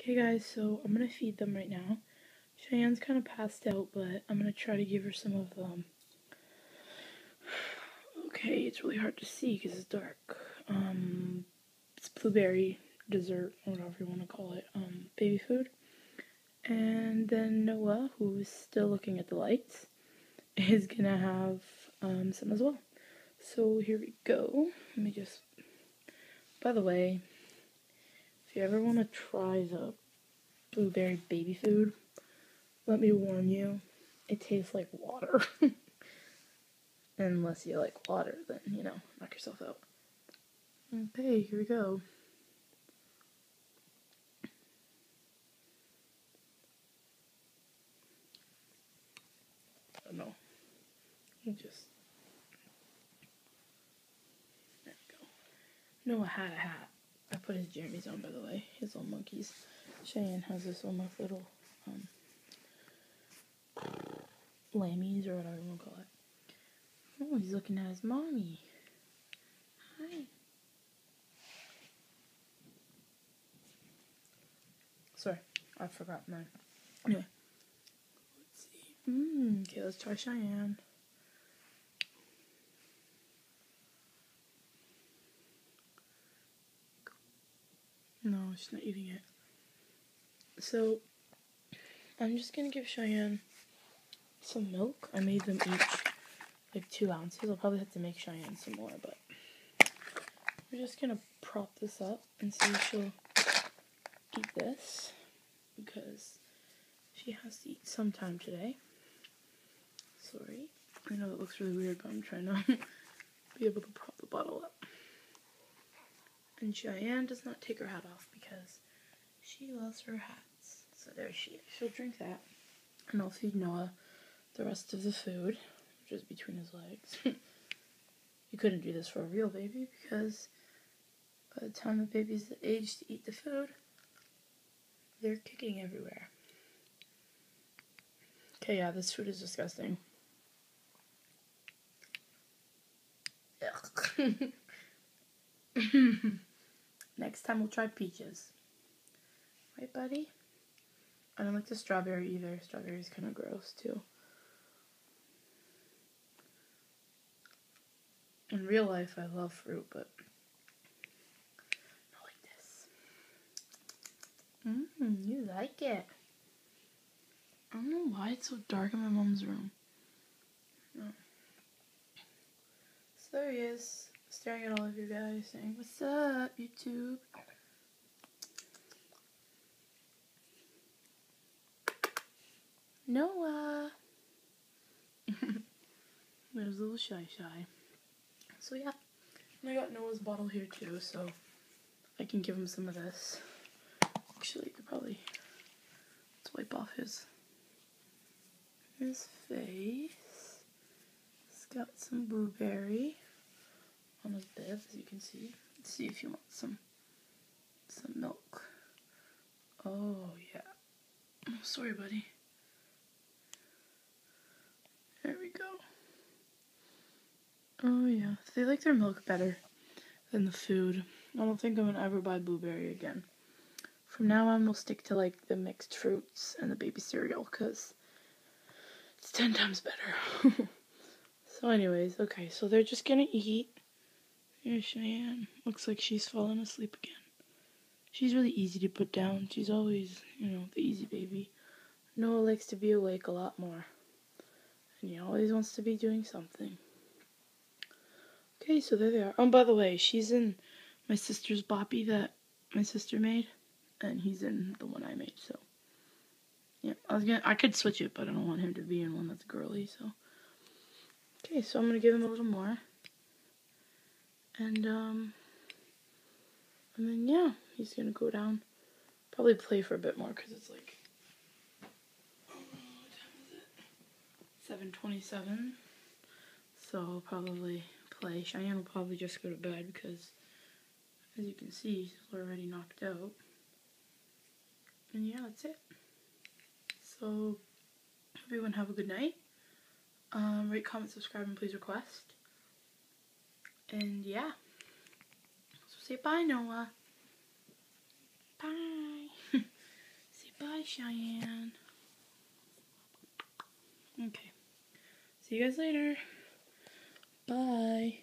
Okay guys, so I'm gonna feed them right now. Cheyenne's kind of passed out, but I'm gonna try to give her some of them. Okay, it's really hard to see because it's dark. Um, it's blueberry dessert, or whatever you want to call it, um, baby food. And then Noah, who's still looking at the lights, is gonna have um, some as well. So here we go. Let me just. By the way, if you ever want to try the blueberry baby food, let me warn you, it tastes like water. Unless you like water, then, you know, knock yourself out. Okay, here we go. Oh no. You just. There we go. Noah had a hat. I put his Jeremy's on, by the way. His little monkeys. Cheyenne has this with little um, lammies or whatever you want to call it. Oh, he's looking at his mommy. Hi. Sorry, I forgot mine. Anyway, let's see. Mmm. Okay, let's try Cheyenne. No, she's not eating it. So, I'm just gonna give Cheyenne some milk. I made them each like two ounces. I'll probably have to make Cheyenne some more, but we're just gonna prop this up and see if she'll eat this because she has to eat sometime today. Sorry. I know that looks really weird, but I'm trying to be able to prop the bottle up. And Cheyenne does not take her hat off because she loves her hats. So there she is. She'll drink that. And I'll feed Noah the rest of the food, which is between his legs. you couldn't do this for a real baby because by the time the baby's the age to eat the food, they're kicking everywhere. Okay, yeah, this food is disgusting. Next time we'll try peaches. Right, buddy? I don't like the strawberry either. Strawberry's kind of gross, too. In real life, I love fruit, but not like this. Mmm, you like it. I don't know why it's so dark in my mom's room. No. So there he is, staring at all of you guys, saying, What's up, YouTube? Noah! There's a little shy shy. So yeah, and I got Noah's bottle here too, so I can give him some of this. Actually, you could probably let's wipe off his his face. He's got some blueberry on his bed, as you can see. Let's see if you want some some milk. Oh yeah. Oh, sorry, buddy. There we go. Oh yeah, they like their milk better than the food. I don't think I'm gonna ever buy blueberry again. From now on, we'll stick to like the mixed fruits and the baby cereal because it's ten times better. so, anyways, okay, so they're just gonna eat. Here's Cheyenne. Looks like she's fallen asleep again. She's really easy to put down. She's always, you know, the easy baby. Noah likes to be awake a lot more. And he always wants to be doing something. Okay, so there they are. Oh, by the way, she's in my sister's boppy that my sister made, and he's in the one I made. So, yeah, I was gonna, I could switch it, but I don't want him to be in one that's girly. So, okay, so I'm gonna give him a little more, and um, and then yeah, he's gonna go down, probably play for a bit more because it's like. Seven twenty-seven. So I'll probably play. Cheyenne will probably just go to bed because, as you can see, she's already knocked out. And yeah, that's it. So, everyone have a good night. Um, rate, comment, subscribe, and please request. And yeah. So say bye, Noah. Bye. Say bye, Cheyenne. Okay. See you guys later. Bye.